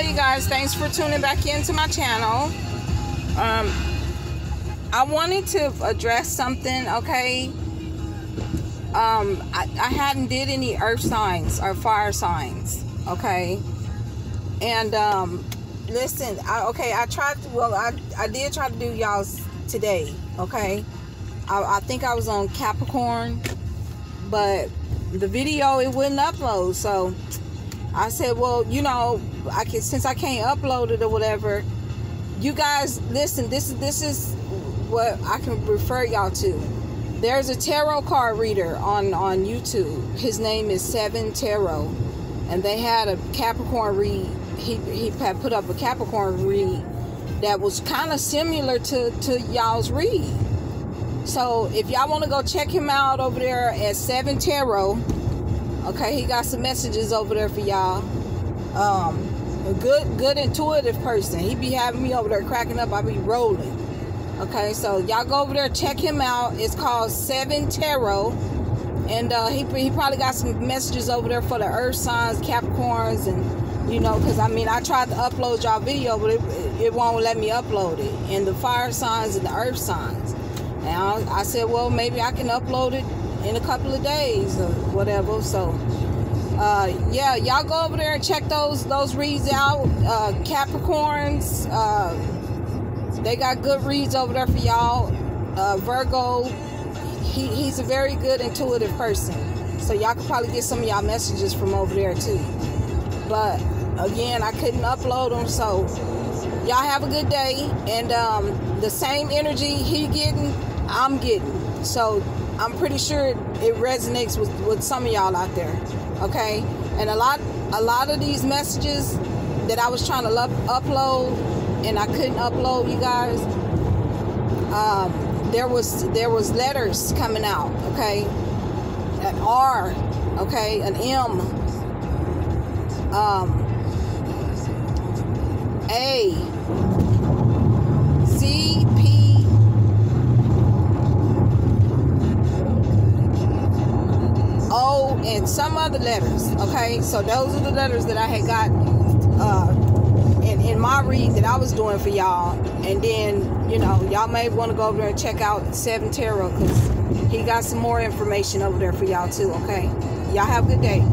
you guys thanks for tuning back into my channel. Um i wanted to address something okay? Um i, I hadn't did any earth signs or fire signs okay? And um listen I, okay i tried to well i i did try to do y'all's today okay? I, I think i was on capricorn but the video it wouldn't upload so I said, well, you know, I can since I can't upload it or whatever. You guys, listen. This is this is what I can refer y'all to. There's a tarot card reader on on YouTube. His name is Seven Tarot, and they had a Capricorn read. He he had put up a Capricorn read that was kind of similar to to y'all's read. So if y'all want to go check him out over there at Seven Tarot Okay, he got some messages over there for y'all. Um, a good, good intuitive person. He be having me over there cracking up. I be rolling. Okay, so y'all go over there, check him out. It's called Seven Tarot. And uh, he, he probably got some messages over there for the earth signs, Capricorns, and you know, because I mean, I tried to upload y'all video, but it, it won't let me upload it. And the fire signs and the earth signs. And I, I said, well, maybe I can upload it in a couple of days or whatever. So uh, yeah, y'all go over there and check those those reads out. Uh, Capricorns, uh, they got good reads over there for y'all. Uh, Virgo, he, he's a very good intuitive person. So y'all could probably get some of y'all messages from over there too. But again, I couldn't upload them, so y'all have a good day. And um, the same energy he getting, I'm getting. So I'm pretty sure it resonates with, with some of y'all out there. Okay? And a lot a lot of these messages that I was trying to lo- upload and I couldn't upload you guys. Um, there was there was letters coming out, okay? An R, okay, an M, um, A, and some other letters. Okay, so those are the letters that I had got uh, in in my read that I was doing for y'all. And then you know y'all may want to go over there and check out Seven Tarot because he got some more information over there for y'all too. Okay, y'all have a good day.